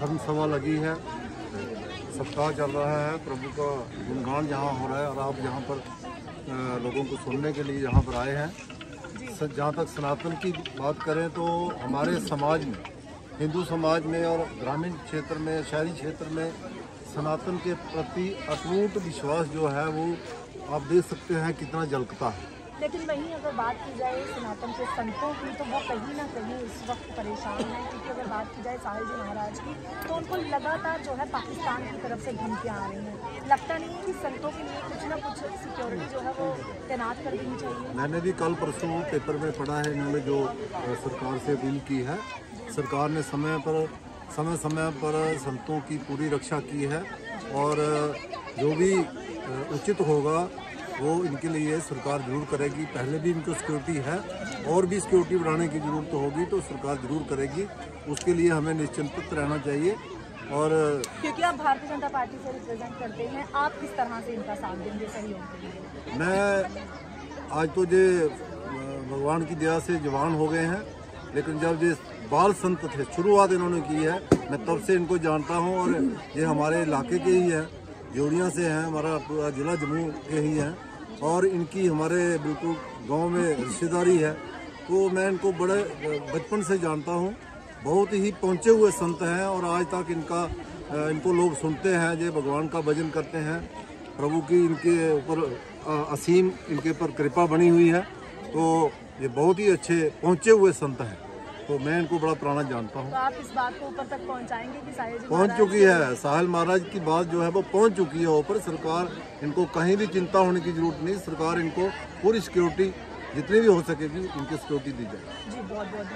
धर्म सभा लगी है। सप्ताह चल रहा है। प्रभु का गुणगान यहाँ हो रहा है और आप यहाँ पर लोगों को सुनने के लिए यहाँ पर आए हैं। जहाँ तक सनातन की बात करें तो हमारे समाज में, हिंदू समाज में और ग्रामीण क्षेत्र में, शहरी क्षेत्र में सनातन के प्रति अटूट विश्वास जो है वो आप देख सकते हैं कितना झलकता है। लेकिन वहीं अगर बात की जाए सनातन के संतों की तो वो कहीं ना कहीं इस वक्त परेशान हैं, क्योंकि अगर बात की जाए साहिल जी महाराज की तो उनको लगातार जो है पाकिस्तान की तरफ़ से धमकियाँ आ रही हैं। लगता नहीं है कि संतों के लिए कुछ ना कुछ सिक्योरिटी जो है वो तैनात कर देनी चाहिए। मैंने भी कल परसों पेपर में पढ़ा है, इन्होंने जो सरकार से अपील की है। सरकार ने समय पर, समय समय पर संतों की पूरी रक्षा की है और जो भी उचित होगा वो इनके लिए सरकार ज़रूर करेगी। पहले भी इनको सिक्योरिटी है और भी सिक्योरिटी बढ़ाने की ज़रूरत होगी तो सरकार ज़रूर करेगी। उसके लिए हमें निश्चिंत रहना चाहिए और क्योंकि आप भारतीय जनता पार्टी से रिप्रेजेंट करते हैं आप किस तरह से इनका साथ देंगे सहयोग के मैं आज तो जे भगवान की दया से जवान हो गए हैं लेकिन जब ये बाल संत थे शुरुआत इन्होंने की है मैं तब से इनको जानता हूँ और ये हमारे इलाके के ही हैं जोड़ियाँ से हैं हमारा पूरा जिला जम्मू के ही हैं। और इनकी हमारे बिल्कुल गाँव में रिश्तेदारी है। तो मैं इनको बड़े, बचपन से जानता हूँ। बहुत ही पहुँचे हुए संत हैं और आज तक इनका इनको लोग सुनते हैं, ये भगवान का भजन करते हैं। प्रभु की इनके ऊपर असीम इनके ऊपर कृपा बनी हुई है। तो ये बहुत ही अच्छे पहुँचे हुए संत हैं। तो मैं इनको बड़ा पुराना जानता हूँ। तो आप इस बात को ऊपर तक पहुँचाएँगे कि साहिल पहुँच चुकी है। साहिल महाराज की बात जो है वो पहुँच चुकी है ऊपर। सरकार इनको कहीं भी चिंता होने की ज़रूरत नहीं। सरकार इनको पूरी सिक्योरिटी जितनी भी हो सकेगी उनकी सिक्योरिटी दी जाएगी जी बहुत बहुत